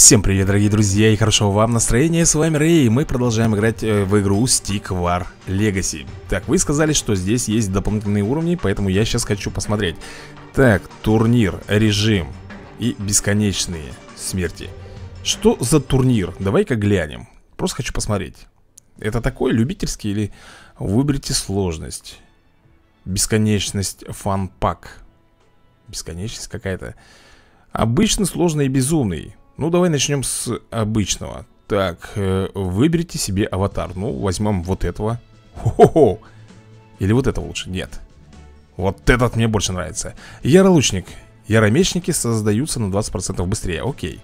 Всем привет, дорогие друзья, и хорошо вам настроения, с вами Рэй, и мы продолжаем играть э, в игру Stick War Legacy. Так, вы сказали, что здесь есть дополнительные уровни, поэтому я сейчас хочу посмотреть. Так, турнир, режим и бесконечные смерти. Что за турнир? Давай-ка глянем. Просто хочу посмотреть. Это такой любительский или выберите сложность? Бесконечность фан-пак. Бесконечность какая-то. Обычно сложный и безумный ну, давай начнем с обычного. Так, э, выберите себе аватар. Ну, возьмем вот этого. Хо-хо-хо! Или вот этого лучше, нет. Вот этот мне больше нравится. Яролучник Яромечники создаются на 20% быстрее, окей.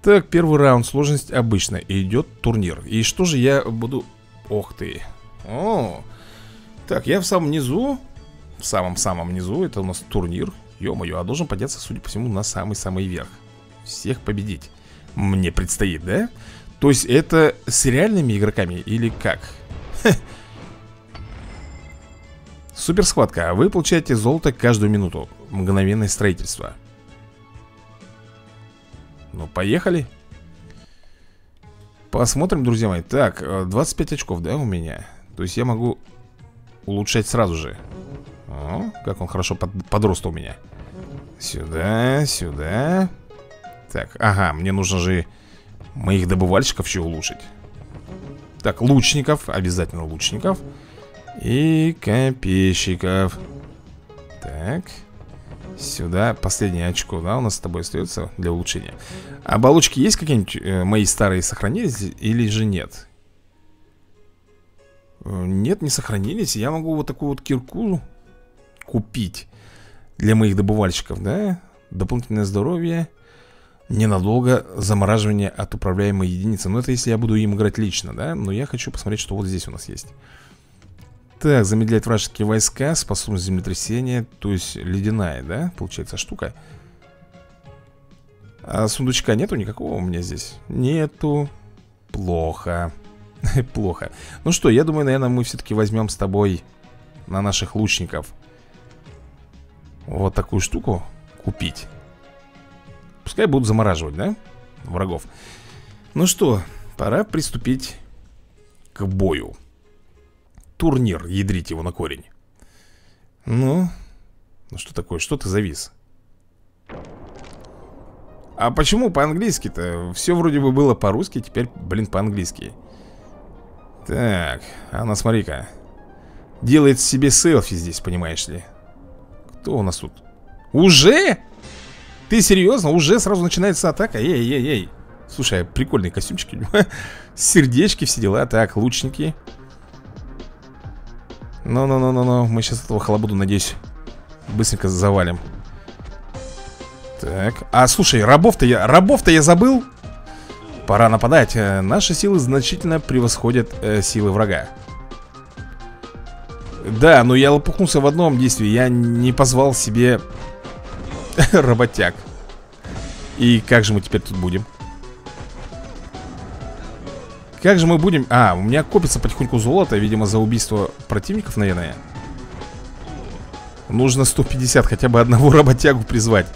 Так, первый раунд, сложность обычная Идет турнир. И что же я буду... Ох ты. О, Так, я в самом низу. В самом-самом низу, это у нас турнир. Ё-моё, а должен подняться, судя по всему, на самый-самый верх всех победить Мне предстоит, да? То есть это с реальными игроками или как? Супер схватка. Вы получаете золото каждую минуту. Мгновенное строительство. Ну, поехали. Посмотрим, друзья мои. Так, 25 э, очков, да, у меня? То есть я могу улучшать сразу же. О, как он хорошо под, подрос у меня. Сюда, сюда. Так, ага, мне нужно же моих добывальщиков еще улучшить. Так, лучников, обязательно лучников. И копейщиков. Так Сюда последнее очко, да, у нас с тобой остается для улучшения. Оболочки есть какие-нибудь э, мои старые сохранились или же нет? Э, нет, не сохранились. Я могу вот такую вот кирку купить Для моих добывальщиков, да? Дополнительное здоровье ненадолго замораживание от управляемой единицы Но это если я буду им играть лично, да? Но я хочу посмотреть, что вот здесь у нас есть Так, замедляет вражеские войска, способность землетрясения То есть ледяная, да? Получается штука А сундучка нету никакого у меня здесь? Нету Плохо Плохо Ну что, я думаю, наверное, мы все-таки возьмем с тобой На наших лучников Вот такую штуку Купить Пускай будут замораживать, да? Врагов Ну что, пора приступить к бою Турнир, ядрить его на корень Ну, ну что такое, что ты завис? А почему по-английски-то? Все вроде бы было по-русски, теперь, блин, по-английски Так, она смотри-ка Делает себе селфи здесь, понимаешь ли Кто у нас тут? Уже? Ты серьезно? Уже сразу начинается атака? Эй-эй-эй. Слушай, а прикольные костюмчики Сердечки, все дела. Так, лучники. Ну-ну-ну-ну-ну Мы сейчас этого халабуду, надеюсь Быстренько завалим. Так, а слушай, рабов-то я Рабов-то я забыл. Пора нападать. Э, Наши силы значительно превосходят э, силы врага. Да, но я лопухнулся в одном действии. Я не позвал себе Работяг. И как же мы теперь тут будем? Как же мы будем... А, у меня копится потихоньку золото Видимо, за убийство противников, наверное. Нужно 150 хотя бы одного работягу призвать.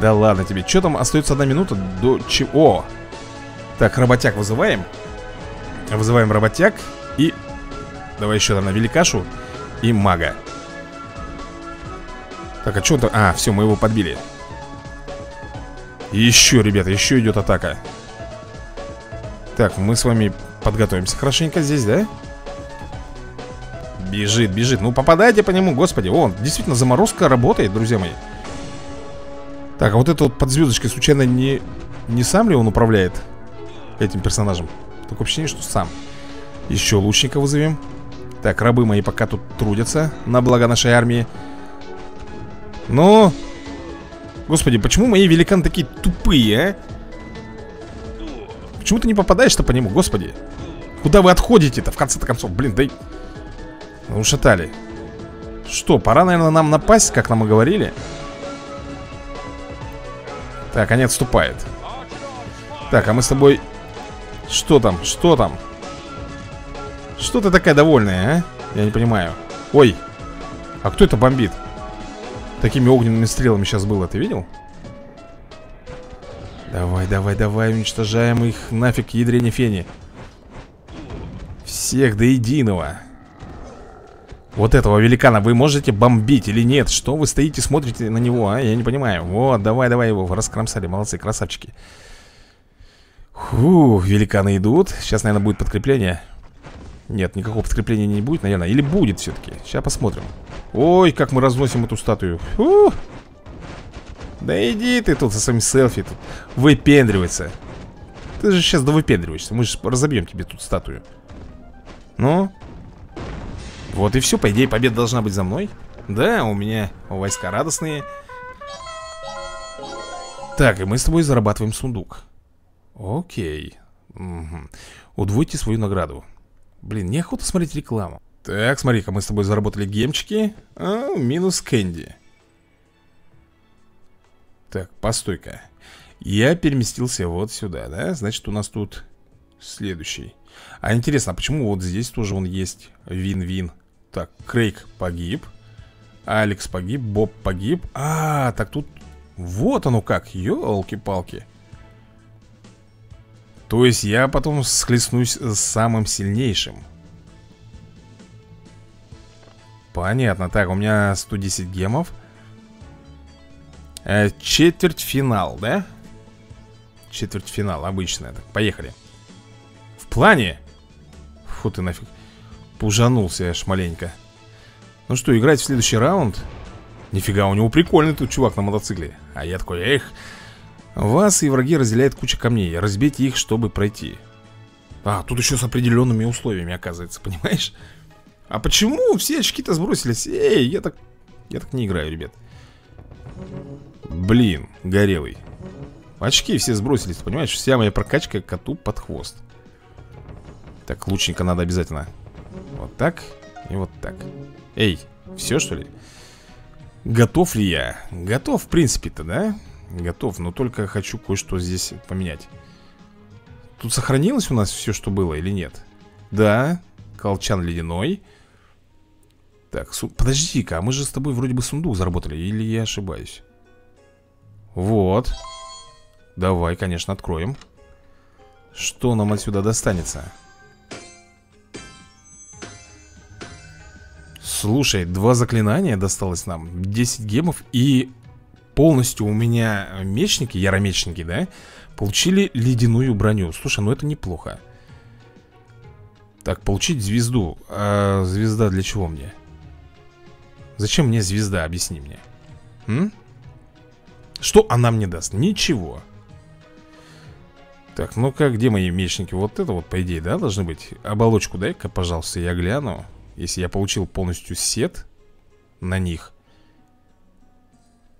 Да ладно тебе. Что там, остается одна минута до чего? Так, работяг вызываем. Вызываем работяг И... Давай еще на великашу И мага так, а что то А, все, мы его подбили. Еще, ребята, еще идет атака. Так, мы с вами подготовимся хорошенько здесь, да? Бежит, бежит. Ну, попадайте по нему, господи. О, действительно, заморозка работает, друзья мои. Так, а вот это вот под звездочкой случайно не, не сам ли он управляет этим персонажем? Такое ощущение, что сам. Еще лучника вызовем Так, рабы мои пока тут трудятся На благо нашей армии ну... Господи, почему мои великаны такие тупые, а? Почему ты не попадаешь-то по нему, господи? Куда вы отходите-то, в конце-то концов? Блин, дай... Ушатали. Что, пора, наверное, нам напасть, как нам и говорили? Так, они отступают. Так, а мы с тобой... Что там? Что там? Что ты такая довольная, а? Я не понимаю. Ой, а кто это бомбит? Такими огненными стрелами сейчас было, ты видел? Давай, давай, давай, уничтожаем их нафиг ядрене фени. Всех до единого. Вот этого великана вы можете бомбить или нет? Что вы стоите, смотрите на него, а? Я не понимаю. Вот, давай, давай его, раскромсали, молодцы, красавчики. Фу, великаны идут. Сейчас, наверное, будет подкрепление. Нет, никакого подкрепления не будет, наверное Или будет все-таки, сейчас посмотрим Ой, как мы разносим эту статую. Фу. Да иди ты тут со своим селфи тут. Выпендривается Ты же сейчас да выпендриваешься Мы же разобьем тебе тут статую. Ну? Вот и все, по идее победа должна быть за мной. Да, у меня войска радостные. Так, и мы с тобой зарабатываем сундук. Окей. Угу. Удвойте свою награду. Блин, неохота смотреть рекламу Так, смотри-ка, мы с тобой заработали гемчики а, Минус кэнди. Так, постой-ка. Я переместился вот сюда, да? Значит, у нас тут следующий. А интересно, а почему вот здесь тоже он есть? Вин-вин. Так, Крейг погиб Алекс погиб, Боб погиб. А, так тут Вот оно как, елки-палки То есть я потом схлестнусь с самым сильнейшим Понятно, так, у меня 110 гемов. Э, четвертьфинал, да? Четвертьфинал, обычно так, Поехали. В плане? Фу ты нафиг. Пужанулся аж маленько. Ну что, играть в следующий раунд? Нифига, у него прикольный тут чувак на мотоцикле. А я такой, эх Вас и враги разделяет куча камней. Разбейте их, чтобы пройти А, тут еще с определенными условиями, оказывается, понимаешь? А почему все очки-то сбросились? Эй, я так... Я так не играю, ребят Блин, горелый Очки все сбросились, понимаешь? Вся моя прокачка коту под хвост Так, лучника надо обязательно Вот так и вот так Эй, все что ли? Готов ли я? Готов, в принципе-то, да? Готов, но только хочу кое-что здесь поменять Тут сохранилось у нас все, что было или нет? Да, колчан ледяной Так, су... подожди-ка, а мы же с тобой вроде бы сундук заработали Или я ошибаюсь? Вот Давай, конечно, откроем Что нам отсюда достанется? Слушай, два заклинания досталось нам 10 гемов и полностью у меня мечники, яромечники, да? Получили ледяную броню Слушай, ну это неплохо Так, получить звезду а Звезда для чего мне? Зачем мне звезда, объясни мне? М? Что она мне даст? Ничего. Так, ну-ка, где мои мечники? Вот это вот, по идее, да, должны быть? Оболочку дай-ка, пожалуйста, я гляну. Если я получил полностью сет На них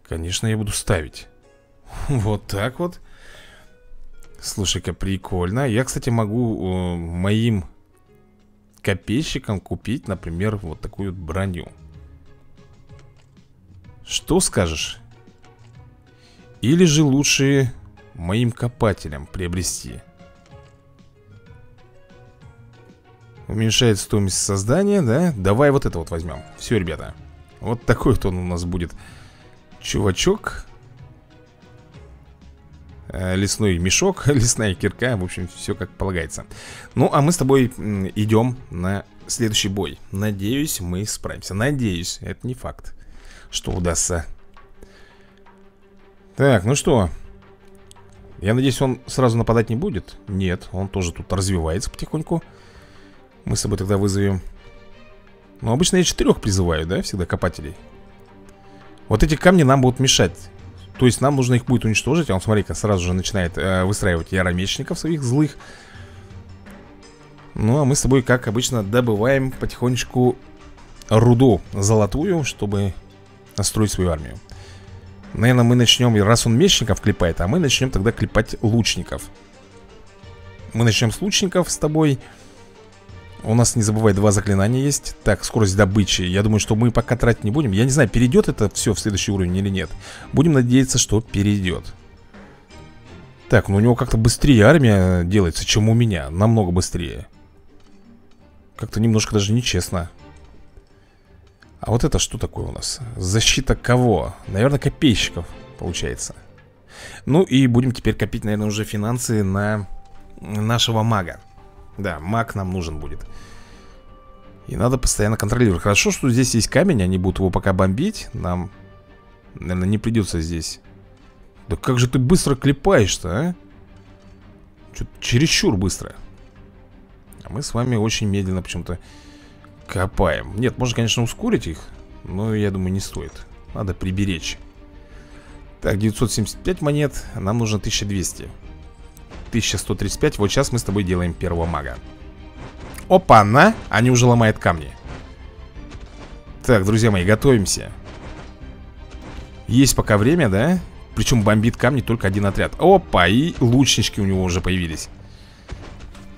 Конечно, я буду ставить. Вот так вот. Слушай-ка, прикольно. Я, кстати, могу э, моим копейщикам купить, например, вот такую броню Что скажешь? Или же лучше моим копателям приобрести? Уменьшает стоимость создания, да? Давай вот это вот возьмем. Все, ребята. Вот такой вот он у нас будет Чувачок. Э, Лесной мешок, лесная кирка В общем, все как полагается. Ну, а мы с тобой идем на следующий бой. Надеюсь, мы справимся. Надеюсь, это не факт Что удастся. Так, ну что? Я надеюсь, он сразу нападать не будет? Нет, он тоже тут развивается потихоньку. Мы с тобой тогда вызовем. Ну, обычно я четырех призываю, да, всегда копателей? Вот эти камни нам будут мешать. То есть нам нужно их будет уничтожить А он, смотри-ка, сразу же начинает э, выстраивать яромечников своих злых. Ну, а мы с тобой, как обычно, добываем потихонечку руду золотую Чтобы настроить свою армию. Наверное, мы начнем, раз он мечников клепает А мы начнем тогда клепать лучников. Мы начнем с лучников с тобой. У нас, не забывай, два заклинания есть. Так, скорость добычи. Я думаю, что мы пока тратить не будем. Я не знаю, перейдет это все в следующий уровень или нет. Будем надеяться, что перейдет. Так, ну у него как-то быстрее армия делается, чем у меня. Намного быстрее. Как-то немножко даже нечестно а вот это что такое у нас? Защита кого? Наверное, копейщиков, получается. Ну и будем теперь копить, наверное, уже финансы на нашего мага. Да, маг нам нужен будет. И надо постоянно контролировать. Хорошо, что здесь есть камень, они будут его пока бомбить. Нам, наверное, не придется здесь. Да как же ты быстро клепаешь-то, а? Чересчур быстро. А мы с вами очень медленно почему-то копаем. Нет, можно, конечно, ускорить их Но я думаю, не стоит. Надо приберечь. Так, 975 монет Нам нужно 1200 1135 Вот сейчас мы с тобой делаем первого мага. Опа-на! Они уже ломают камни. Так, друзья мои, готовимся. Есть пока время, да? Причем бомбит камни только один отряд. Опа, и лучнички у него уже появились.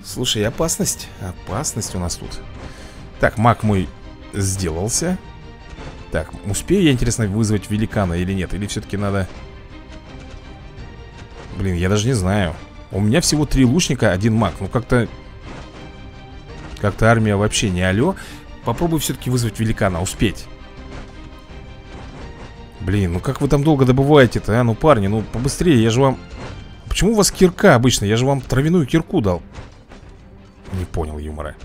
Слушай, опасность. Опасность у нас тут Так, маг мой сделался. Так, успею я, интересно, вызвать великана или нет? Или все-таки надо... Блин, я даже не знаю. У меня всего три лучника, один маг. Ну как-то... Как-то армия вообще не алё. Попробуй все-таки вызвать великана, успеть. Блин, ну как вы там долго добываете-то, а? Ну, парни, ну побыстрее, я же вам... Почему у вас кирка обычно? Я же вам травяную кирку дал. Не понял юмора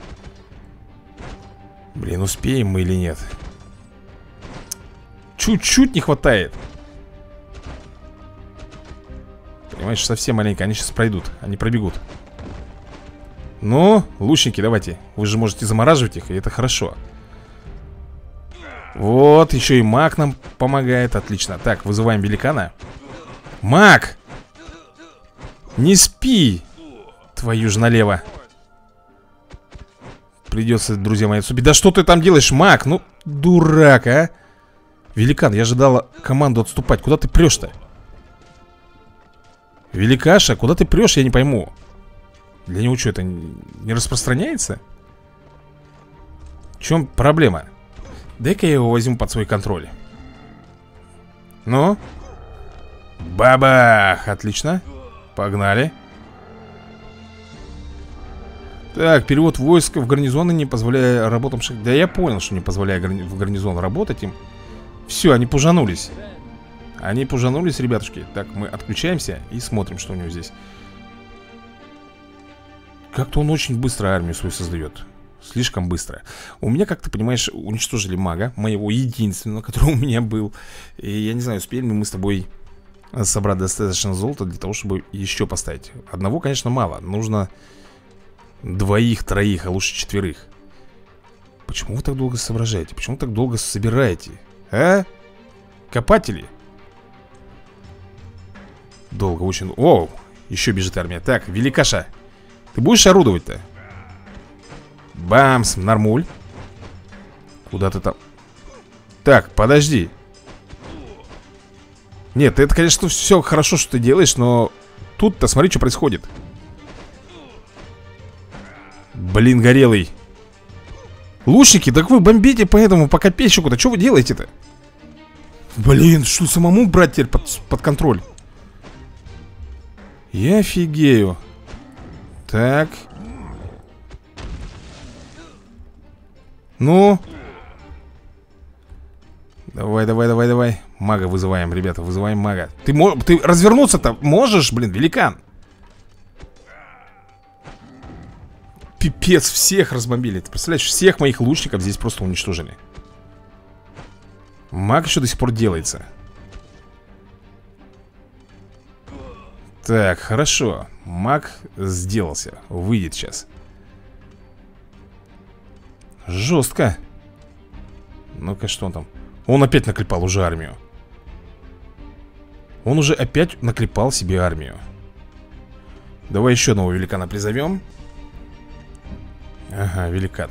Блин, успеем мы или нет? Чуть-чуть не хватает. Понимаешь, совсем маленько Они сейчас пройдут, они пробегут. Ну, лучники, давайте. Вы же можете замораживать их, и это хорошо. Вот, еще и маг нам помогает. Отлично, так, вызываем великана. Маг! Не спи! Твою же налево Придется, друзья мои, отступить Да что ты там делаешь, маг? Ну, дурак, а Великан, я ожидала команду отступать Куда ты прешь-то? Великаша, куда ты прешь, я не пойму Для него что, это не распространяется? В чем проблема? Дай-ка я его возьму под свой контроль Ну? Бабах! Отлично Погнали Так, перевод войск в гарнизоны не позволяя шаг... Да я понял, что не позволяя в гарнизон работать им. Все, они пужанулись. Они пужанулись, ребятушки. Так, мы отключаемся и смотрим, что у него здесь. Как-то он очень быстро армию свою создает. Слишком быстро. У меня, как ты понимаешь, уничтожили мага Моего единственного, который у меня был. И я не знаю, успели ли мы с тобой Собрать достаточно золота для того, чтобы еще поставить. Одного, конечно, мало. Нужно двоих, троих, а лучше четверых Почему вы так долго соображаете? Почему так долго собираете? А? Копатели? Долго, очень... О, еще бежит армия Так, Великаша Ты будешь орудовать-то? Бамс, нормуль Куда ты там? Так, подожди Нет, это, конечно, все хорошо, что ты делаешь Но тут-то смотри, что происходит Блин, горелый. Лучники, так вы бомбите по этому, по копейщику-то. Что вы делаете-то? Блин, что самому брать теперь под, под контроль? Я офигею. Так. Ну. Давай, давай, давай, давай. Мага вызываем, ребята, вызываем мага. Ты, ты развернуться-то можешь, блин, великан Пипец, всех разбомбили. Ты представляешь, всех моих лучников здесь просто уничтожили. Маг еще до сих пор делается. Так, хорошо. Маг сделался. Выйдет сейчас. Жестко. Ну-ка, что он там? Он опять наклепал уже армию. Он уже опять наклепал себе армию. Давай еще одного великана призовем Ага, великан.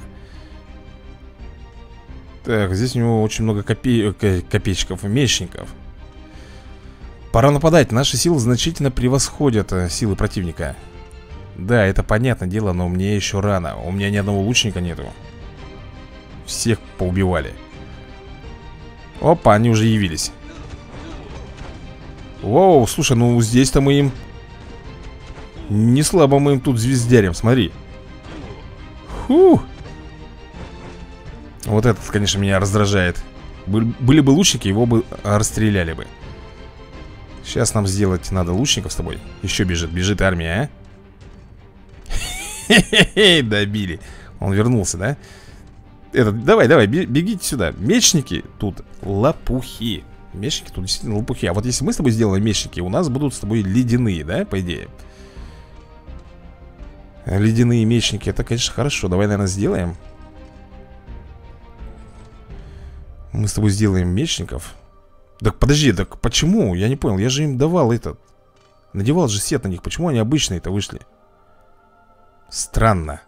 Так, здесь у него очень много копе... копейщиков и мечников. Пора нападать, наши силы значительно превосходят э, силы противника. Да, это понятное дело, но мне еще рано У меня ни одного лучника нету. Всех поубивали. Опа, они уже явились. Воу, слушай, ну здесь-то мы им Не слабо мы им тут звездярим, смотри Фу Вот этот, конечно, меня раздражает. Были бы лучники, его бы расстреляли бы. Сейчас нам сделать надо лучников с тобой. Еще бежит, бежит армия, а? Хе-хе-хе, добили. Он вернулся, да? Это, давай, давай, бегите сюда. Мечники тут лопухи. Мечники тут действительно лопухи. А вот если мы с тобой сделаем мечники У нас будут с тобой ледяные, да, по идее Ледяные мечники. Это, конечно, хорошо. Давай, наверное, сделаем. Мы с тобой сделаем мечников. Так подожди, так почему? Я не понял, я же им давал этот. Надевал же сет на них. Почему они обычные-то вышли? Странно.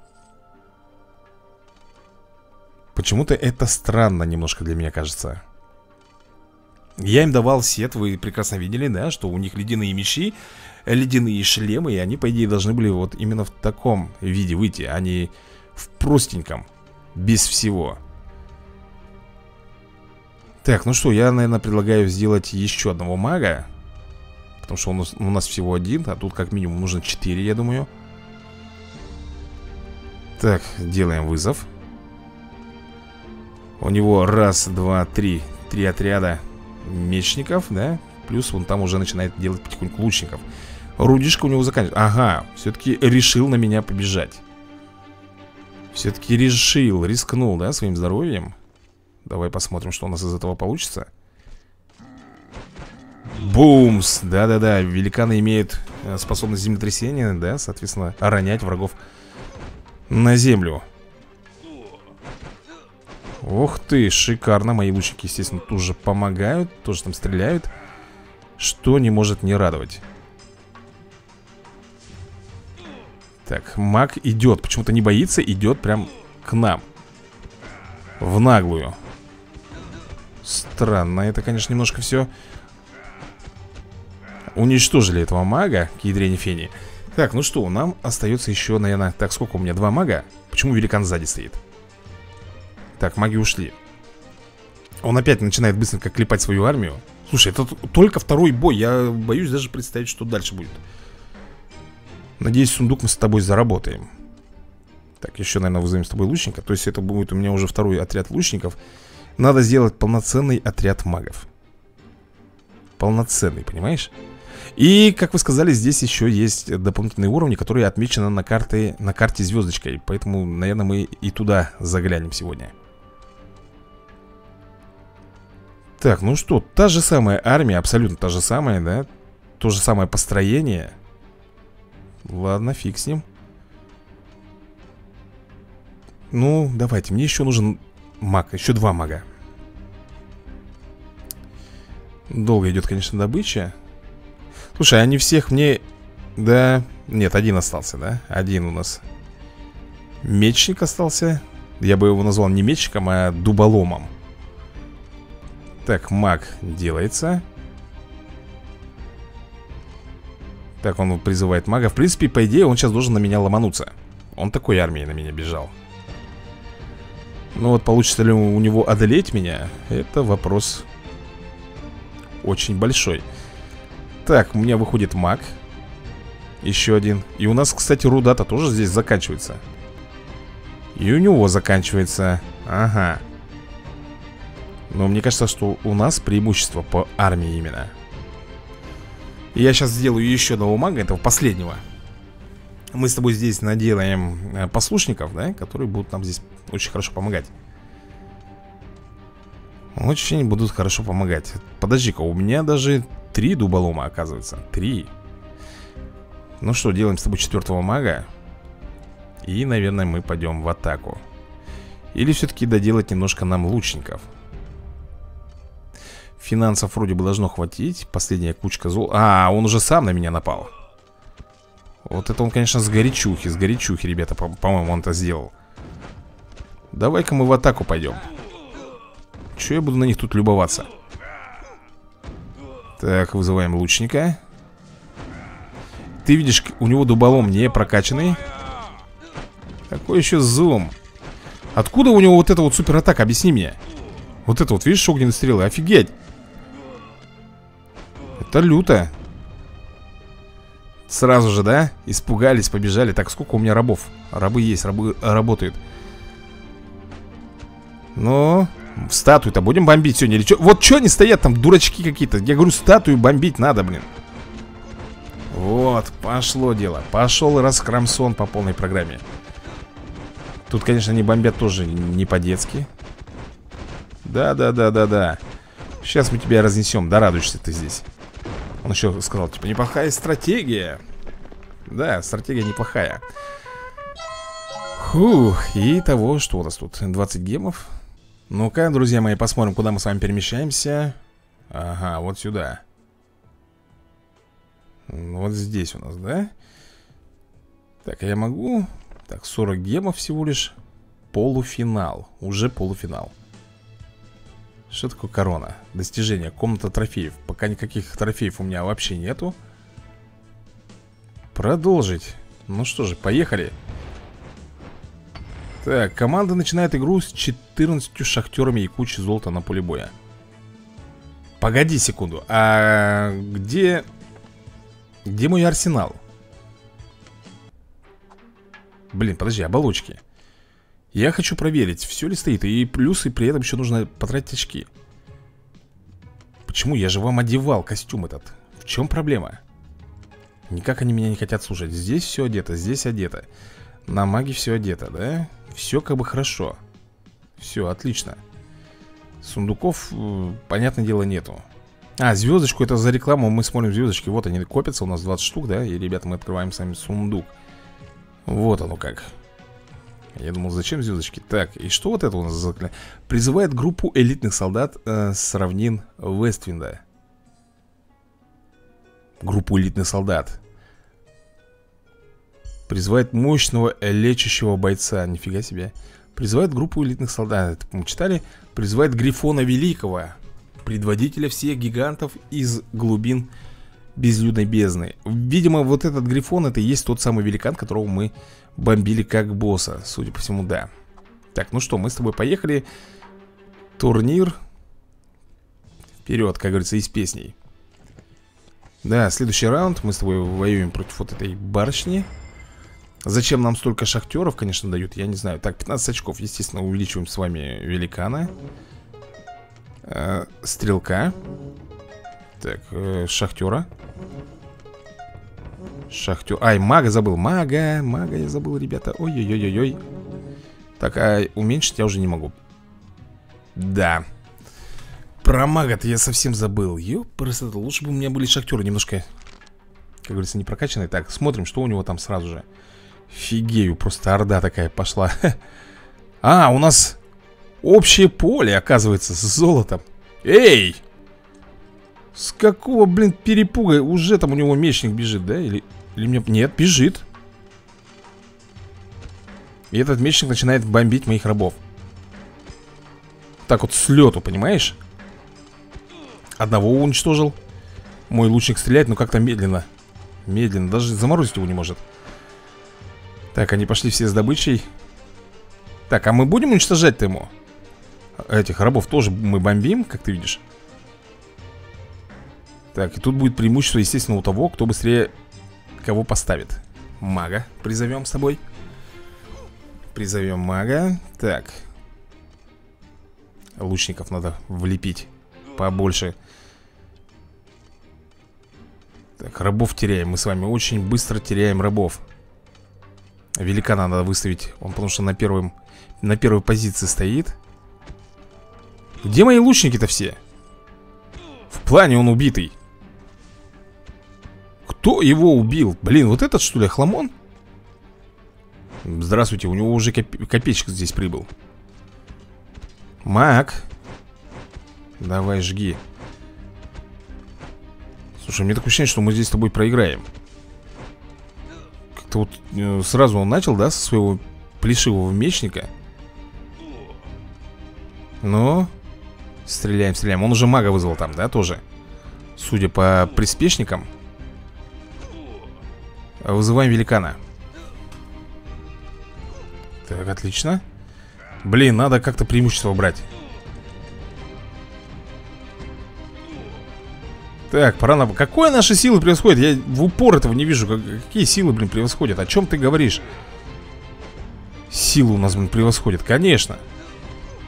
Почему-то это странно немножко для меня кажется. Я им давал сет, вы прекрасно видели, да, что у них ледяные мечи Ледяные шлемы, и они, по идее, должны были вот именно в таком виде выйти А не в простеньком, без всего. Так, ну что, я, наверное, предлагаю сделать еще одного мага Потому что у нас, у нас всего один, а тут как минимум нужно четыре, я думаю. Так, делаем вызов. У него раз, два, три Три отряда мечников, да? Плюс он там уже начинает делать потихоньку лучников Рудишка у него заканчивается. Ага, все-таки решил на меня побежать. Все-таки решил, рискнул, да, своим здоровьем. Давай посмотрим, что у нас из этого получится. Бумс! Да-да-да, великаны имеют э, способность землетрясения, да, соответственно, ронять врагов на землю. Ух ты, шикарно Мои лучники, естественно, тоже помогают Тоже там стреляют Что не может не радовать Так, маг идет Почему-то не боится, идет прям к нам. В наглую. Странно, это, конечно, немножко все Уничтожили этого мага К ядрене фени. Так, ну что, нам остается еще, наверное Так, сколько у меня? Два мага? Почему великан сзади стоит? Так, маги ушли. Он опять начинает быстренько клепать свою армию. Слушай, это только второй бой. Я боюсь даже представить, что дальше будет Надеюсь, сундук мы с тобой заработаем. Так, еще, наверное, вызовем с тобой лучника. То есть это будет у меня уже второй отряд лучников. Надо сделать полноценный отряд магов. Полноценный, понимаешь? И, как вы сказали, здесь еще есть дополнительные уровни, которые отмечены на, карте, на карте звездочкой Поэтому, наверное, мы и туда заглянем сегодня. Так, ну что, та же самая армия, абсолютно та же самая, да? То же самое построение Ладно, фиг с ним. Ну, давайте, мне еще нужен маг, еще два мага. Долго идет, конечно, добыча. Слушай, они всех мне... Да, нет, один остался, да? Один у нас Мечник остался. Я бы его назвал не мечником, а дуболомом. Так, маг делается Так, он призывает мага. В принципе, по идее, он сейчас должен на меня ломануться. Он такой армией на меня бежал. Ну вот, получится ли у него одолеть меня Это вопрос Очень большой. Так, у меня выходит маг. Еще один. И у нас, кстати, руда-то тоже здесь заканчивается. И у него заканчивается. Ага. Но мне кажется, что у нас преимущество по армии именно Я сейчас сделаю еще одного мага, этого последнего. Мы с тобой здесь наделаем э, послушников, да, которые будут нам здесь очень хорошо помогать. Очень будут хорошо помогать. Подожди-ка, у меня даже три дуболома оказывается. Три. Ну что, делаем с тобой четвертого мага. И, наверное, мы пойдем в атаку. Или все-таки доделать немножко нам лучников Финансов вроде бы должно хватить Последняя кучка зол... А, он уже сам на меня напал Вот это он, конечно, с горячухи С горячухи, ребята, по-моему, по он это сделал Давай-ка мы в атаку пойдем Че я буду на них тут любоваться? Так, вызываем лучника Ты видишь, у него дуболом не прокачанный Какой еще зум? Откуда у него вот эта вот супер атака? Объясни мне Вот это вот, видишь, огненные стрелы? Офигеть это люто Сразу же, да? Испугались, побежали. Так, сколько у меня рабов? Рабы есть, рабы работают. Ну, статую-то будем бомбить сегодня или что? Вот что они стоят там, дурачки какие-то? Я говорю, статую бомбить надо, блин. Пошло дело. Пошел раскрамсон по полной программе. Тут, конечно, они бомбят тоже не по-детски. Да-да-да-да-да Сейчас мы тебя разнесем, да радуешься ты здесь Он еще сказал, типа, неплохая стратегия Да, стратегия неплохая. Фух, и того, что у нас тут? 20 гемов. Ну-ка, друзья мои, посмотрим, куда мы с вами перемещаемся. Ага, вот сюда. Вот здесь у нас, да? Так, а я могу? Так, 40 гемов всего лишь. Полуфинал, уже полуфинал Что такое корона? Достижение, комната трофеев. Пока никаких трофеев у меня вообще нету. Продолжить. Ну что же, поехали. Так, команда начинает игру с 14 шахтерами и кучей золота на поле боя. Погоди секунду, а где... Где мой арсенал? Блин, подожди, оболочки Я хочу проверить, все ли стоит И плюсы при этом еще нужно потратить очки. Почему? Я же вам одевал костюм этот? В чем проблема? Никак они меня не хотят слушать. Здесь все одето, здесь одето. На маге все одето, да? Все как бы хорошо. Все, отлично. Сундуков, э, понятное дело, нету. А, звездочку, это за рекламу. Мы смотрим звездочки, вот они копятся У нас 20 штук, да? И, ребята, мы открываем сами сундук. Вот оно как Я думал, зачем звездочки? Так, и что вот это у нас за Призывает группу элитных солдат э, с равнин Вествинда. Группу элитных солдат. Призывает мощного лечащего бойца. Нифига себе. Призывает группу элитных солдат. Это мы читали. Призывает Грифона Великого Предводителя всех гигантов из глубин безлюдной бездны. Видимо, вот этот Грифон это и есть тот самый великан, которого мы бомбили как босса Судя по всему, да. Так, ну что, мы с тобой поехали. Турнир. Вперед, как говорится, из песней. Да, следующий раунд. Мы с тобой воюем против вот этой барышни. Зачем нам столько шахтеров, конечно, дают, я не знаю. Так, 15 очков, естественно, увеличиваем с вами великана. Э, Стрелка так, э, шахтера. Шахтер. Ай, мага забыл, мага, мага я забыл, ребята. Ой-ой-ой-ой Так, а уменьшить я уже не могу. Да. Про мага-то я совсем забыл. Ёпрст, лучше бы у меня были шахтеры немножко Как говорится, не прокачанные. Так, смотрим, что у него там сразу же. Фигею, просто орда такая пошла. А, у нас общее поле, оказывается, с золотом. Эй! С какого, блин, перепуга? Уже там у него мечник бежит, да? Или, или мне... Нет, бежит. И этот мечник начинает бомбить моих рабов. Так вот, с лету, понимаешь? Одного уничтожил. Мой лучник стреляет, но как-то медленно. Медленно, даже заморозить его не может. Так, они пошли все с добычей. Так, а мы будем уничтожать-то ему? Этих рабов тоже мы бомбим, как ты видишь. Так, и тут будет преимущество, естественно, у того, кто быстрее кого поставит. Мага призовем с тобой. Призовем мага. Так. Лучников надо влепить побольше. Так, рабов теряем. Мы с вами очень быстро теряем рабов. Великана надо выставить. Он потому что на первом на первой позиции стоит. Где мои лучники-то все? В плане он убитый. Кто его убил? Блин, вот этот что ли, хламон? Здравствуйте, у него уже коп копеечка здесь прибыл. Мак. Давай, жги. Слушай, мне такое ощущение, что мы здесь с тобой проиграем. Как-то вот э, сразу он начал, да, со своего плешивого мечника? Ну Стреляем, стреляем. Он уже мага вызвал там, да, тоже? Судя по приспешникам Вызываем великана. Так, отлично. Блин, надо как-то преимущество брать. Так, пора на... Какое наши силы превосходят? Я в упор этого не вижу. Какие силы, блин, превосходят? О чем ты говоришь? Силы у нас, блин, превосходят Конечно.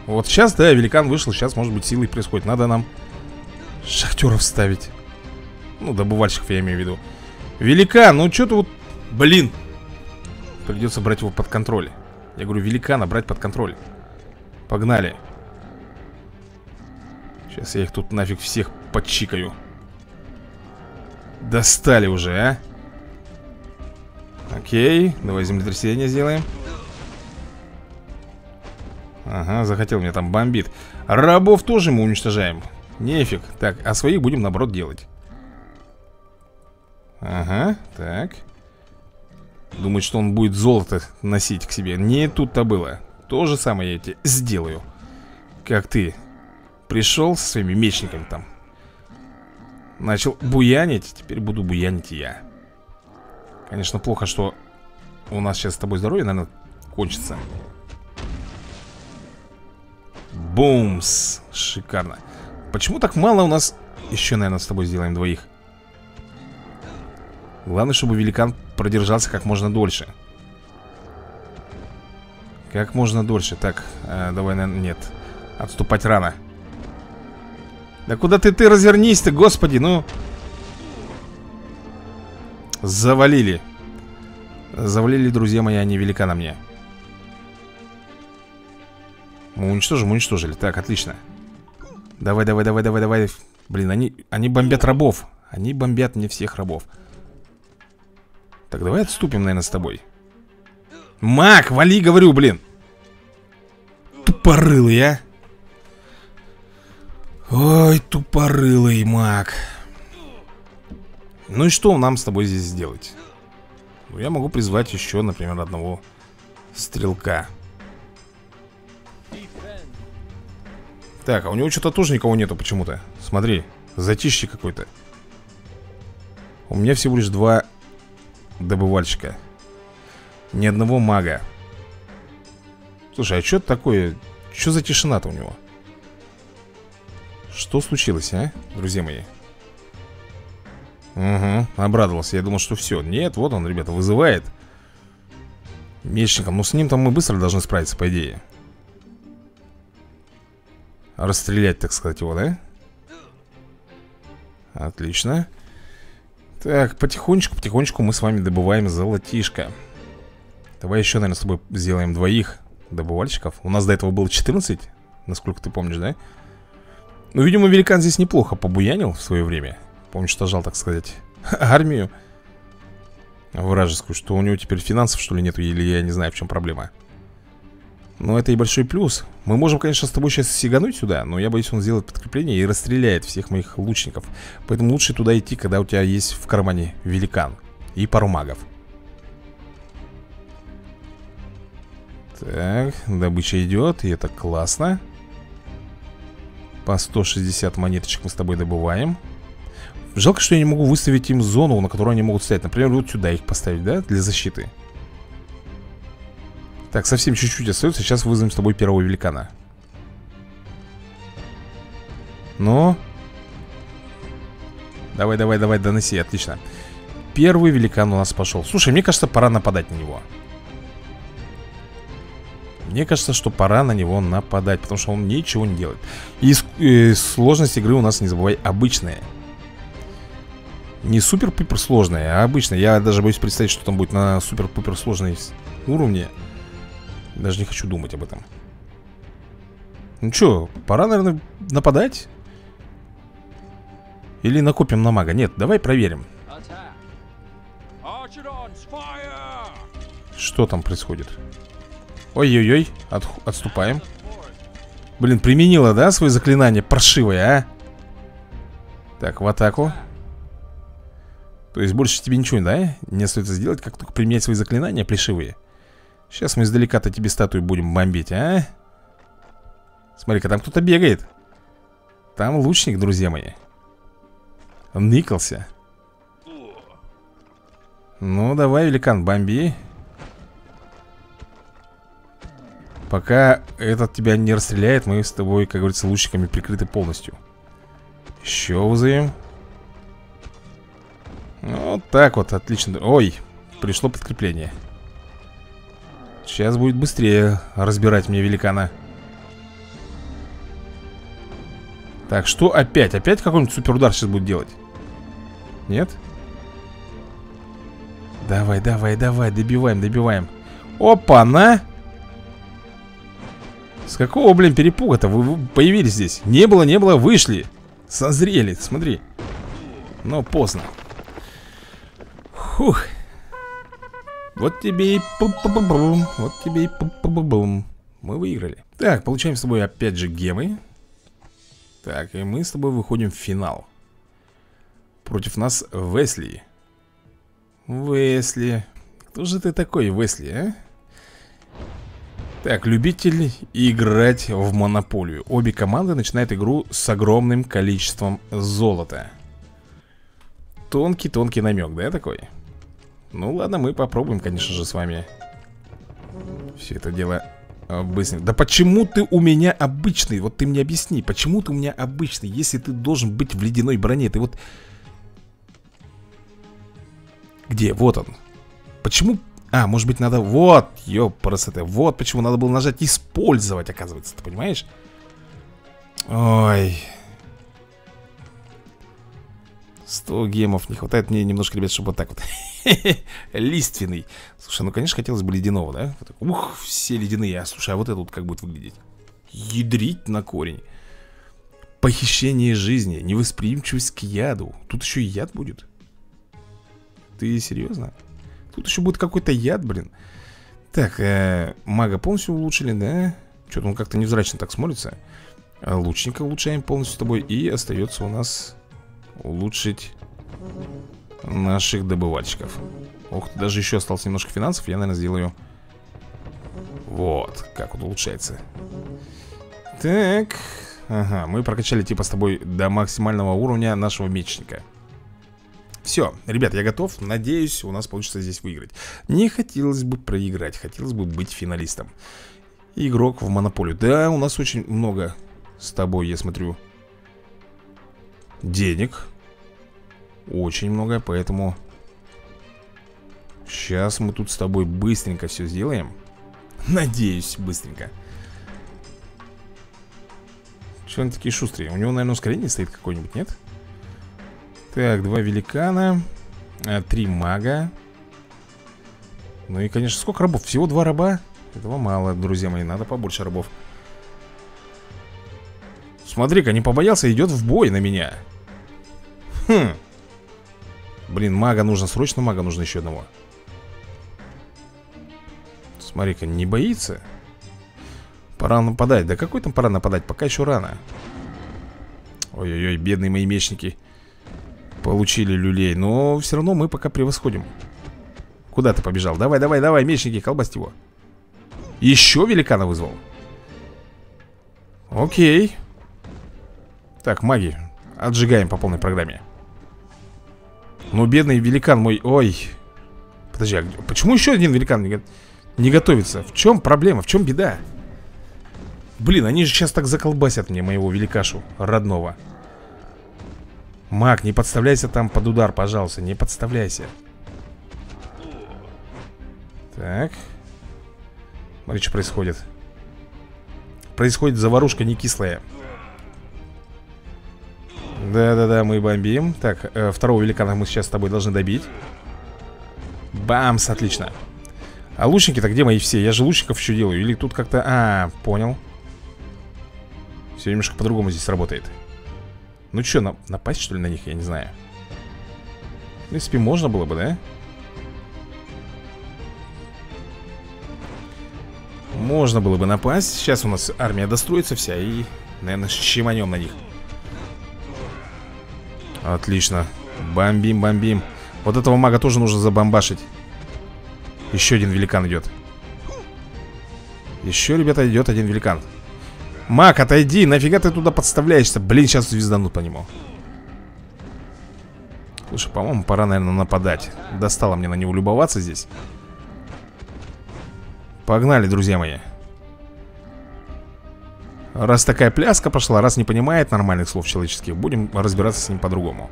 Вот сейчас, да, великан вышел Сейчас, может быть, силы превосходят. Надо нам шахтеров ставить. Ну, добывальщиков я имею в виду Великан, ну что ты вот... Блин! Придется брать его под контроль. Я говорю, великана брать под контроль. Погнали. Сейчас я их тут нафиг всех подчикаю. Достали уже, а? Окей, давай землетрясение сделаем. Ага, захотел меня там бомбит. Рабов тоже мы уничтожаем. Нефиг. Так, а своих будем наоборот делать. Ага, так. Думает, что он будет золото носить к себе. Не тут-то было. То же самое я тебе сделаю. Как ты пришел со своими мечниками там. Начал буянить, теперь буду буянить я. Конечно, плохо, что у нас сейчас с тобой здоровье, наверное, кончится. Бумс! Шикарно. Почему так мало у нас... Еще, наверное, с тобой сделаем двоих. Главное, чтобы великан продержался как можно дольше. Как можно дольше. Так, э, давай, наверное, нет. Отступать рано. Да куда ты, ты развернись-то, господи, ну... Завалили. Завалили, друзья мои, они великана мне. Мы уничтожим, уничтожили. Так, отлично. Давай, давай, давай, давай, давай. Блин, они, они бомбят рабов. Они бомбят мне всех рабов. Так, давай отступим, наверное, с тобой. Мак, вали, говорю, блин. Тупорылый, а. Ой, тупорылый маг. Ну и что нам с тобой здесь сделать? Ну, я могу призвать еще, например, одного стрелка. Так, а у него что-то тоже никого нету почему-то. Смотри, затишье какой-то. У меня всего лишь два добывальщика. Ни одного мага. Слушай, а что это такое? Что за тишина-то у него? Что случилось, а, друзья мои? Угу, обрадовался. Я думал, что все. Нет, вот он, ребята, вызывает. Мечником. Ну, с ним там мы быстро должны справиться, по идее. Расстрелять, так сказать, его, да? Отлично. Так, потихонечку, потихонечку мы с вами добываем золотишко. Давай еще, наверное, с тобой сделаем двоих добывальщиков. У нас до этого было 14, насколько ты помнишь, да? Ну, видимо, великан здесь неплохо побуянил в свое время. Уничтожал, так сказать, армию вражескую. Что у него теперь финансов, что ли, нету, или я не знаю, в чем проблема. Но это и большой плюс. Мы можем, конечно, с тобой сейчас сигануть сюда, но я боюсь, он сделает подкрепление и расстреляет всех моих лучников. Поэтому лучше туда идти, когда у тебя есть в кармане великан и пару магов. Так, добыча идет, и это классно. По 160 монеточек мы с тобой добываем. Жалко, что я не могу выставить им зону, на которую они могут стоять. Например, вот сюда их поставить, да, для защиты. Так, совсем чуть-чуть остается. Сейчас вызовем с тобой первого великана. Ну? Давай, давай, давай, доноси, отлично. Первый великан у нас пошел. Слушай, мне кажется, пора нападать на него. Мне кажется, что пора на него нападать Потому что он ничего не делает. И э, сложность игры у нас, не забывай, обычная. Не супер-пупер сложная, а обычная. Я даже боюсь представить, что там будет на супер-пупер сложной уровне даже не хочу думать об этом Ну что, пора, наверное, нападать? Или накопим на мага? Нет, давай проверим Что там происходит? Ой-ой-ой, От, отступаем Блин, применила, да, свое заклинание паршивое, а? Так, в атаку То есть больше тебе ничего, да? Не остается сделать, как только применять свои заклинания плешивые Сейчас мы издалека-то тебе статую будем бомбить, а? Смотри-ка, там кто-то бегает. Там лучник, друзья мои. Он никался Ну, давай, великан, бомби. Пока этот тебя не расстреляет Мы с тобой, как говорится, лучниками прикрыты полностью. Еще вызовем. Вот так вот, отлично. Ой, пришло подкрепление Сейчас будет быстрее разбирать мне великана Так, что опять? Опять какой-нибудь суперудар сейчас будет делать? Нет? Давай, давай, давай, добиваем, добиваем Опа-на! С какого, блин, перепуга-то вы появились здесь? Не было, не было, вышли Созрели, смотри Но поздно Фух Вот тебе и пу -пу -пу -бум. Вот тебе и пу -пу -пу -бум. Мы выиграли Так, получаем с тобой опять же гемы Так, и мы с тобой выходим в финал Против нас Весли Весли Кто же ты такой, Весли, а? Так, любитель играть в монополию Обе команды начинают игру с огромным количеством золота Тонкий-тонкий намек, да, такой? Ну ладно, мы попробуем, конечно же, с вами Все это дело быстро Да почему ты у меня обычный? Вот ты мне объясни, почему ты у меня обычный Если ты должен быть в ледяной броне Ты вот... Где? Вот он Почему а, может быть надо... Вот, ёпрасоте. Вот почему надо было нажать «Использовать», оказывается, ты понимаешь? Ой. 100 гемов. Не хватает мне немножко, ребят, чтобы вот так вот. Лиственный. Слушай, ну, конечно, хотелось бы ледяного, да? Ух, все ледяные. А, слушай, а вот это вот как будет выглядеть? Ядрить на корень. Похищение жизни, невосприимчивость к яду. Тут еще и яд будет. Ты серьезно? Тут еще будет какой-то яд, блин Так, э, мага полностью улучшили, да? Что-то он как-то невзрачно так смотрится Лучника улучшаем полностью с тобой И остается у нас улучшить наших добывальщиков. Ох, даже еще осталось немножко финансов Я, наверное, сделаю Вот, как он улучшается. Так Ага, мы прокачали типа с тобой до максимального уровня нашего мечника. Все, ребят, я готов. Надеюсь, у нас получится здесь выиграть. Не хотелось бы проиграть Хотелось бы быть финалистом. Игрок в монополию. Да, у нас очень много с тобой, я смотрю Денег Очень много, поэтому Сейчас мы тут с тобой быстренько все сделаем Надеюсь, быстренько Что они такие шустрые? У него, наверное, ускорение стоит какое-нибудь, нет? Так, два великана а, Три мага Ну и, конечно, сколько рабов? Всего два раба? Этого мало, друзья мои, надо побольше рабов Смотри-ка, не побоялся, идет в бой на меня Хм. Блин, мага нужно, срочно мага нужно еще одного. Смотри-ка, не боится? Пора нападать. Да какой там пора нападать, пока еще рано. Ой-ой-ой, бедные мои мечники. Получили люлей. Но все равно мы пока превосходим. Куда ты побежал? Давай, давай, давай, мечники, колбасть его. Еще великана вызвал. Окей. Так, маги Отжигаем по полной программе Ну, бедный великан мой Ой Подожди, а почему еще один великан не, не готовится? В чем проблема? В чем беда? Блин, они же сейчас так заколбасят мне моего великашу родного Маг, не подставляйся там под удар, пожалуйста Не подставляйся Так Смотри, что происходит Происходит заварушка не кислая Да-да-да, мы бомбим. Так, э, второго великана мы сейчас с тобой должны добить. Бамс, отлично. А лучники-то где мои все? Я же лучников еще делаю. Или тут как-то... А, понял. Все немножко по-другому здесь работает. Ну что, на... напасть что ли на них? Я не знаю. В принципе, можно было бы, да? Можно было бы напасть. Сейчас у нас армия достроится вся И, наверное, щеманем на них Отлично. Бомбим, бомбим. Вот этого мага тоже нужно забомбашить. Еще один великан идет. Еще, ребята, идет один великан. Мак, отойди, нафига ты туда подставляешься? Блин, сейчас звезданут по нему. Слушай, по-моему, пора, наверное, нападать. Достало мне на него любоваться здесь. Погнали, друзья мои Раз такая пляска пошла, раз не понимает нормальных слов человеческих Будем разбираться с ним по-другому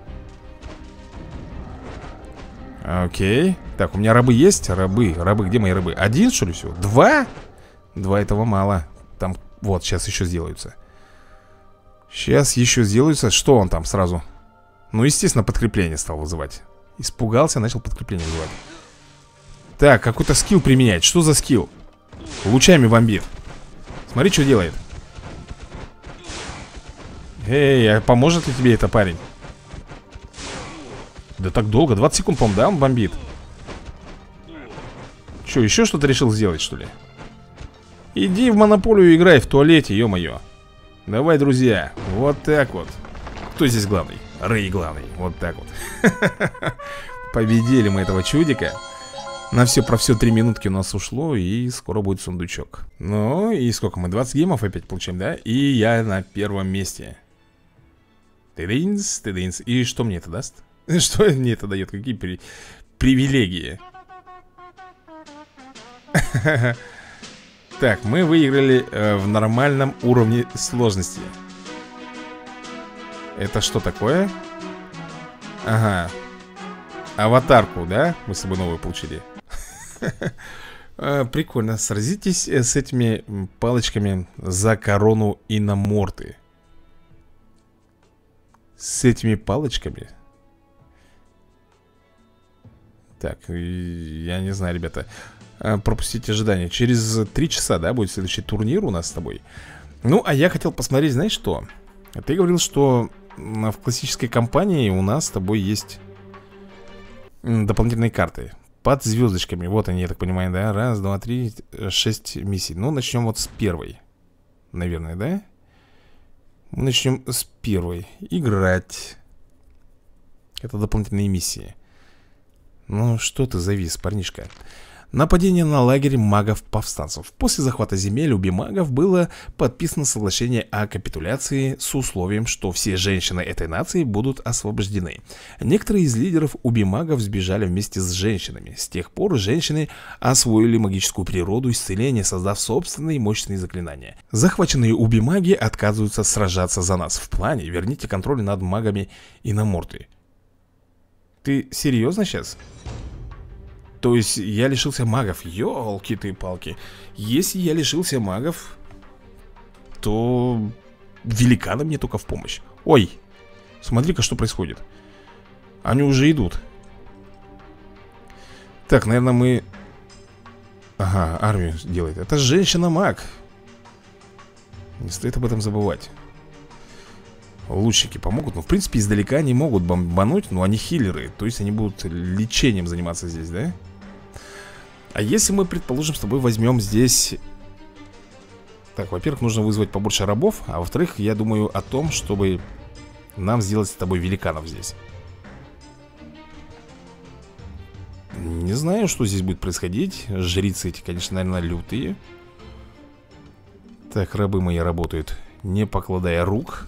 Окей Так, у меня рабы есть? Рабы, рабы, где мои рабы? Один, что ли, всего? Два? Два этого мало Там вот, сейчас еще сделаются Сейчас еще сделаются Что он там сразу? Ну, естественно, подкрепление стал вызывать Испугался, начал подкрепление вызывать Так, какой-то скилл применять Что за скилл? Лучами бомбит Смотри, что делает Эй, а поможет ли тебе это, парень? Да так долго, 20 секунд, по-моему, да, он бомбит Что, еще что-то решил сделать, что ли? Иди в монополию играй в туалете, ё-моё Давай, друзья, вот так вот Кто здесь главный? Рэй главный, вот так вот Победили мы этого чудика на все про все три минутки у нас ушло И скоро будет сундучок Ну и сколько мы? 20 геймов опять получаем, да? И я на первом месте Тыдынс, тыдынс И что мне это даст? Что мне это дает? Какие при... привилегии? Так, мы выиграли э, в нормальном уровне сложности Это что такое? Ага Аватарку, да? Мы с собой новую получили Прикольно. Сразитесь э, с этими палочками за корону и на морты. С этими палочками. Так, я не знаю, ребята. А, пропустить ожидания. Через три часа, да, будет следующий турнир у нас с тобой. Ну, а я хотел посмотреть, знаешь что? Ты говорил, что в классической компании у нас с тобой есть дополнительные карты под звездочками. Вот они, я так понимаю, да? Раз, два, три, шесть миссий. Ну, начнем вот с первой. Наверное, да? Мы начнем с первой. Играть. Это дополнительные миссии. Ну, что ты завис, парнишка? Нападение на лагерь магов-повстанцев. После захвата земель у бимагов было подписано соглашение о капитуляции с условием, что все женщины этой нации будут освобождены. Некоторые из лидеров убимагов сбежали вместе с женщинами. С тех пор женщины освоили магическую природу исцеления, создав собственные мощные заклинания. Захваченные убимаги отказываются сражаться за нас. В плане верните контроль над магами и на морты. Ты серьезно сейчас? То есть я лишился магов. Ёлки ты палки. Если я лишился магов То великаны мне только в помощь. Ой, смотри-ка, что происходит. Они уже идут. Так, наверное, мы Ага, армию делает. Это женщина-маг. Не стоит об этом забывать. Лучники помогут. Ну, в принципе, издалека они могут бомбануть Но они хиллеры. То есть они будут лечением заниматься здесь, да? А если мы, предположим, с тобой возьмем здесь... Так, во-первых, нужно вызвать побольше рабов А во-вторых, я думаю о том, чтобы нам сделать с тобой великанов здесь. Не знаю, что здесь будет происходить. Жрицы эти, конечно, наверное, лютые. Так, рабы мои работают Не покладая рук.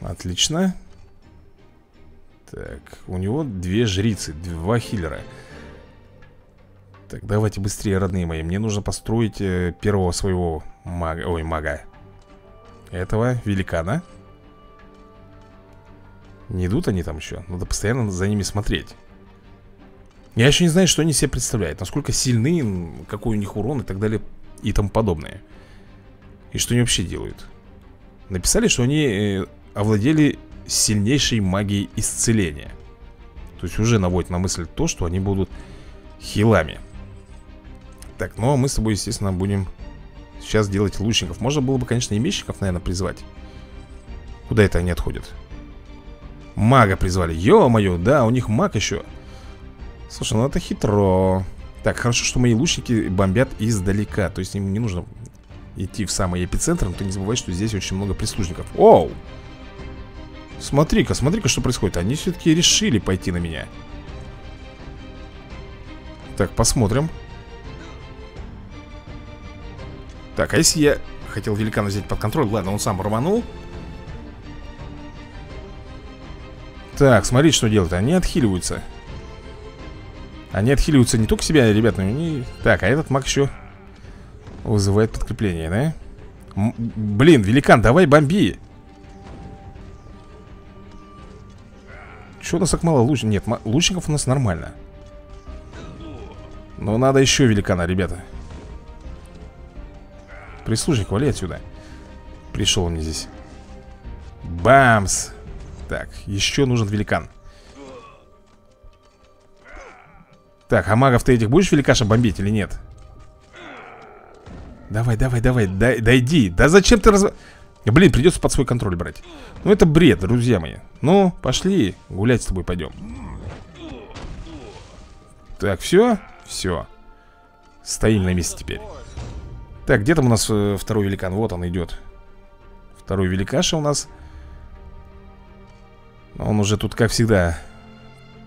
Отлично. Так, у него две жрицы Два хиллера так, давайте быстрее, родные мои. Мне нужно построить э, первого своего мага Ой, мага. Этого великана. Не идут они там еще? Надо постоянно за ними смотреть. Я еще не знаю, что они себе представляют. Насколько сильны, какой у них урон и так далее И тому подобное. И что они вообще делают? Написали, что они э, овладели сильнейшей магией исцеления. То есть уже наводит на мысль то, что они будут хилами так, ну а мы с тобой, естественно, будем сейчас делать лучников. Можно было бы, конечно, и мечников, наверное, призвать. Куда это они отходят? Мага призвали, ё-моё, да, у них маг еще Слушай, ну это хитро. Так, хорошо, что мои лучники бомбят издалека. То есть им не нужно идти в самый эпицентр Но ты не забывай, что здесь очень много прислужников. Оу! Смотри-ка, смотри-ка, что происходит. Они все-таки решили пойти на меня. Так, посмотрим Так, а если я хотел великана взять под контроль Ладно, он сам рванул. Так, смотри, что делают. Они отхиливаются. Они отхиливаются не только себя, ребят, но и... Так, а этот маг еще Вызывает подкрепление, да? М блин, великан, давай бомби! Че у нас так мало лучников? Нет, лучников у нас нормально. Но надо еще великана, ребята Прислужник, вали отсюда. Пришел он мне здесь. Бамс! Так, еще нужен великан. Так, а магов ты этих будешь великаша бомбить или нет? Давай, давай, давай, дай, дойди. Да зачем ты раз... Блин, придется под свой контроль брать. Ну это бред, друзья мои. Ну, пошли, гулять с тобой пойдем. Так, все? Все Стоим на месте теперь Так, где там у нас э, второй великан? Вот он идет. Второй великаша у нас. Он уже тут, как всегда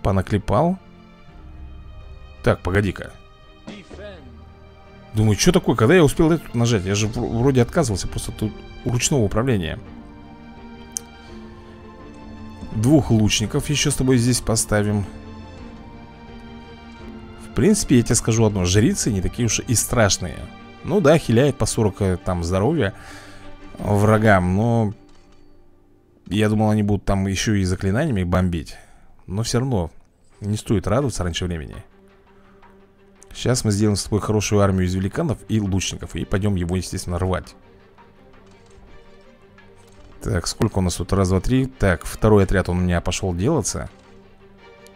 Понаклепал. Так, погоди-ка. Думаю, что такое, когда я успел это нажать? Я же вроде отказывался, просто тут ручного управления. Двух лучников еще с тобой здесь поставим. В принципе, я тебе скажу одно. Жрицы не такие уж и страшные Ну да, хиляет по 40 э, там здоровья Врагам, но Я думал, они будут там еще и заклинаниями бомбить Но все равно Не стоит радоваться раньше времени Сейчас мы сделаем с тобой хорошую армию из великанов и лучников И пойдем его, естественно, рвать Так, сколько у нас тут? Раз, два, три Так, второй отряд он у меня пошел делаться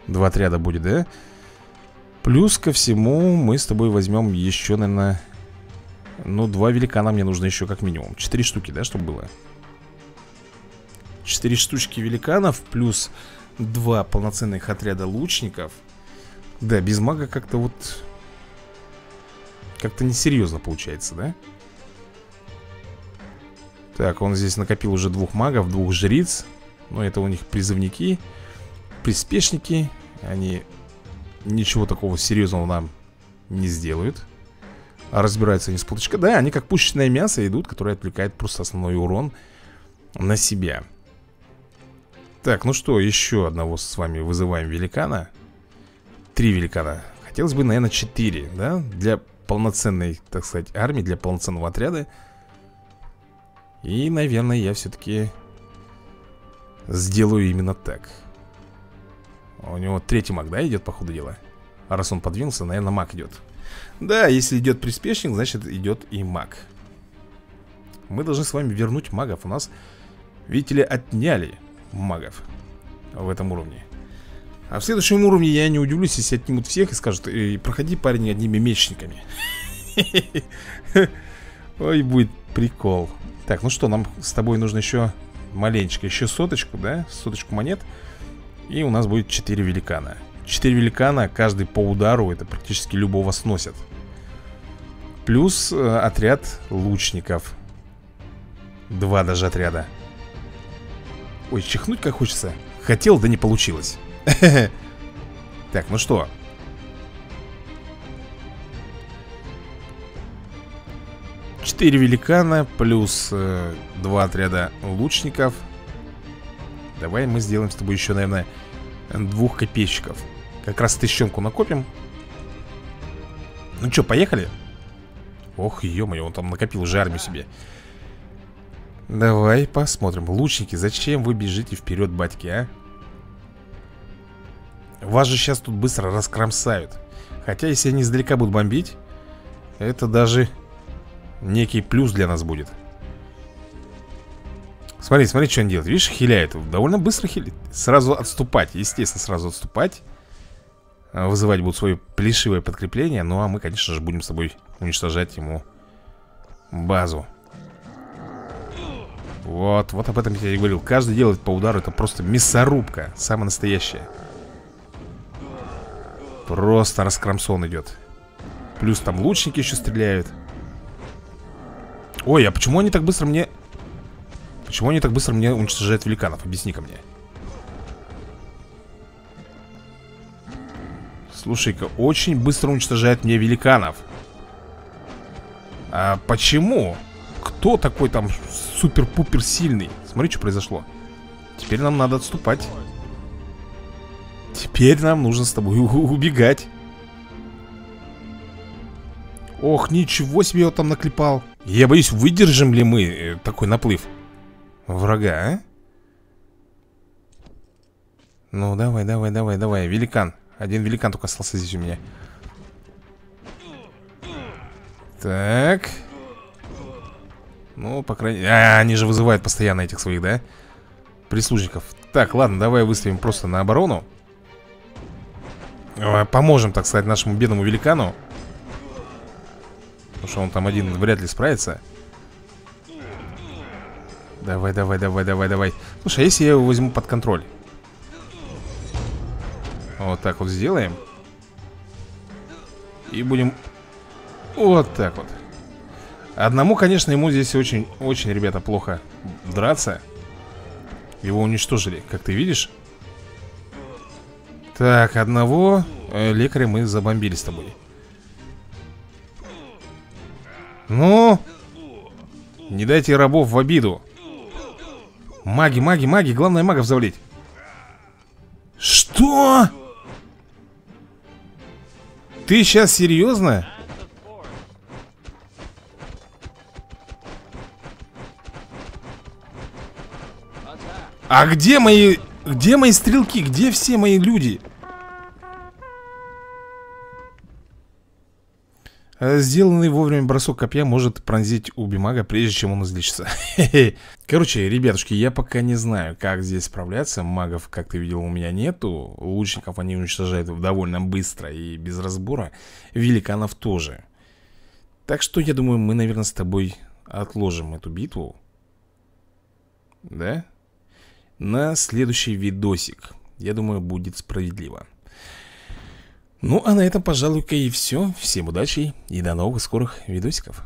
Два отряда будет, да? Плюс ко всему мы с тобой возьмем еще, наверное Ну, два великана мне нужно еще как минимум. Четыре штуки, да, чтобы было? Четыре штучки великанов Плюс два полноценных отряда лучников. Да, без мага как-то вот как-то несерьезно получается, да? Так, он здесь накопил уже двух магов, двух жриц. Но это у них призывники Приспешники. Они ничего такого серьезного нам не сделают разбираются они с полточка Да, они как пушечное мясо идут, которое отвлекает просто основной урон на себя Так, ну что, еще одного с вами вызываем великана Три великана Хотелось бы, наверное, четыре, да? Для полноценной, так сказать, армии, для полноценного отряда. И, наверное, я все-таки сделаю именно так. У него третий маг, да, идет по ходу дела? А раз он подвинулся, наверное, маг идет. Да, если идет приспешник, значит идет и маг. Мы должны с вами вернуть магов. У нас, видите ли, отняли магов в этом уровне. А в следующем уровне я не удивлюсь, если отнимут всех и скажут э, Проходи, парень, одними мечниками Ой, будет прикол Так, ну что, нам с тобой нужно еще маленечко Еще соточку, да? Соточку монет И у нас будет 4 великана 4 великана, каждый по удару Это практически любого сносят Плюс э, отряд лучников Два даже отряда Ой, чихнуть как хочется Хотел, да не получилось Так, ну что? Четыре великана плюс э, два отряда лучников. Давай мы сделаем с тобой еще, наверное, двух копейщиков. Как раз тысячонку накопим. Ну что, поехали? Ох, ё-моё, он там накопил уже армию себе. Давай посмотрим. Лучники, зачем вы бежите вперед, батьки, а? Вас же сейчас тут быстро раскромсают Хотя, если они издалека будут бомбить Это даже некий плюс для нас будет Смотри, смотри, что он делает Видишь, хиляет, довольно быстро хиляет Сразу отступать, естественно, сразу отступать Вызывать будут свое плешивое подкрепление Ну, а мы, конечно же, будем с тобой уничтожать ему базу. Вот, вот об этом я и говорил. Каждый делает по удару, это просто мясорубка. Самая настоящая. Просто раскромсон идет. Плюс там лучники еще стреляют. Ой, а почему они так быстро мне... Почему они так быстро мне уничтожают великанов? Объясни-ка мне Слушай-ка, очень быстро уничтожает мне великанов А почему? Кто такой там супер-пупер сильный? Смотри, что произошло Теперь нам надо отступать Теперь нам нужно с тобой убегать Ох, ничего себе я там наклепал Я боюсь, выдержим ли мы э, такой наплыв Врага, а? Ну, давай, давай, давай, давай Великан Один великан только остался здесь у меня. Так. Ну, по крайней мере А, они же вызывают постоянно этих своих, да? Прислужников. Так, ладно, давай выставим просто на оборону. Э, Поможем, так сказать, нашему бедному великану. Потому что он там один вряд ли справится. Давай, давай, давай, давай, давай. Слушай, а если я его возьму под контроль? Вот так вот сделаем. И будем Вот так вот. Одному, конечно, ему здесь очень, очень, ребята, плохо драться. Его уничтожили, как ты видишь. Так, одного э, лекаря мы забомбили с тобой. Ну Не дайте рабов в обиду. Маги, маги, маги, главное магов завалить. Что? Ты сейчас серьезно? А где мои... Где мои стрелки? Где все мои люди? Сделанный вовремя бросок копья может пронзить убимага, прежде чем он излечится. Короче, ребятушки, я пока не знаю, как здесь справляться. Магов, как ты видел, у меня нету. Лучников они уничтожают довольно быстро и без разбора. Великанов тоже. Так что, я думаю, мы, наверное, с тобой отложим эту битву. Да? На следующий видосик. Я думаю, будет справедливо. Ну, а на этом, пожалуй-ка и все. Всем удачи и до новых скорых видосиков.